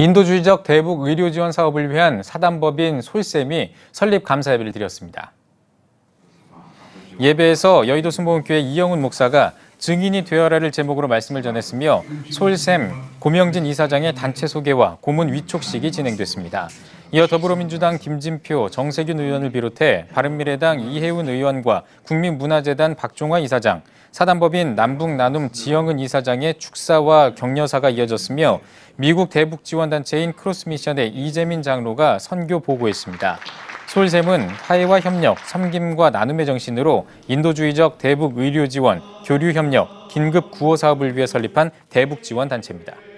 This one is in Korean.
인도주의적 대북 의료 지원 사업을 위한 사단법인 솔쌤이 설립 감사 예배를 드렸습니다. 예배에서 여의도 순복음교회 이영훈 목사가 증인이 되어라를 제목으로 말씀을 전했으며 솔샘 고명진 이사장의 단체 소개와 고문 위촉식이 진행됐습니다. 이어 더불어민주당 김진표, 정세균 의원을 비롯해 바른미래당 이혜훈 의원과 국민문화재단 박종화 이사장, 사단법인 남북나눔 지영은 이사장의 축사와 격려사가 이어졌으며 미국 대북 지원단체인 크로스미션의 이재민 장로가 선교 보고했습니다. 솔샘은 화해와 협력, 섬김과 나눔의 정신으로 인도주의적 대북 의료 지원, 교류 협력, 긴급 구호 사업을 위해 설립한 대북 지원 단체입니다.